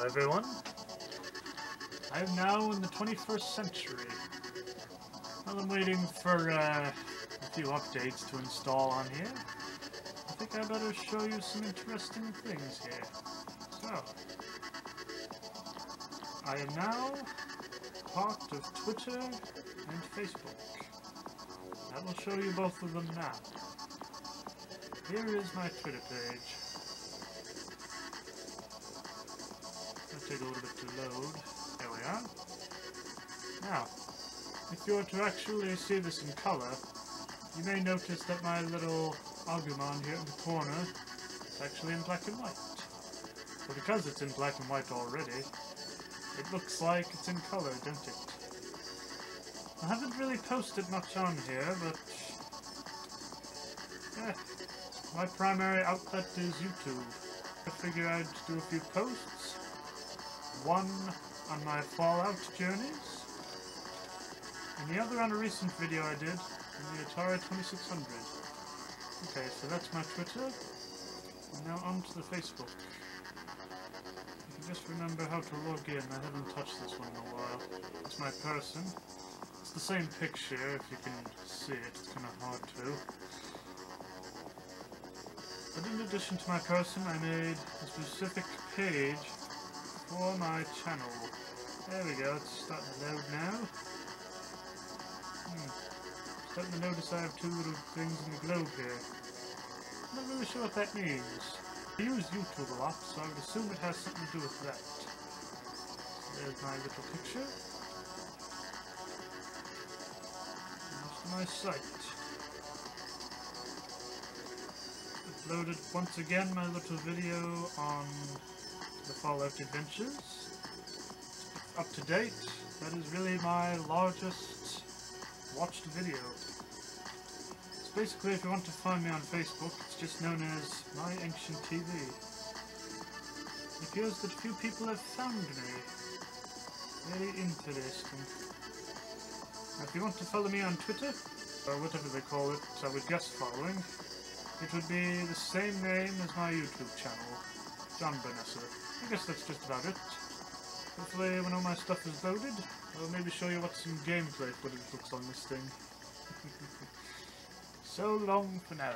Hello everyone. I am now in the 21st century. While I'm waiting for uh, a few updates to install on here, I think I better show you some interesting things here. So, I am now part of Twitter and Facebook. I will show you both of them now. Here is my Twitter page. Take a little bit to load. There we are. Now, if you were to actually see this in color, you may notice that my little Agumon here in the corner is actually in black and white. But because it's in black and white already, it looks like it's in color, don't it? I haven't really posted much on here, but yeah, my primary outlet is YouTube. I figure I'd do a few posts. One on my Fallout journeys, and the other on a recent video I did in the Atari 2600. Okay, so that's my Twitter. And now on to the Facebook. If you just remember how to log in, I haven't touched this one in a while. It's my person. It's the same picture, if you can see it, it's kind of hard to. But in addition to my person, I made a specific page for my channel. There we go, it's starting to load now. Hmm. Starting to notice I have two little things in the globe here. Not really sure what that means. I use YouTube a lot, so I would assume it has something to do with that. There's my little picture. There's my site. Uploaded once again my little video on the Fallout Adventures. Up to date, that is really my largest watched video. It's basically, if you want to find me on Facebook, it's just known as My Ancient TV. It appears that few people have found me. Very interesting. Now, if you want to follow me on Twitter, or whatever they call it, I would guess following, it would be the same name as my YouTube channel, John Burnessa. I guess that's just about it. Hopefully when all my stuff is loaded, I'll maybe show you what some gameplay footage looks on this thing. so long for now.